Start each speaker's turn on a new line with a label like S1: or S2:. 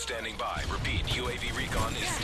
S1: standing by. Repeat, UAV recon is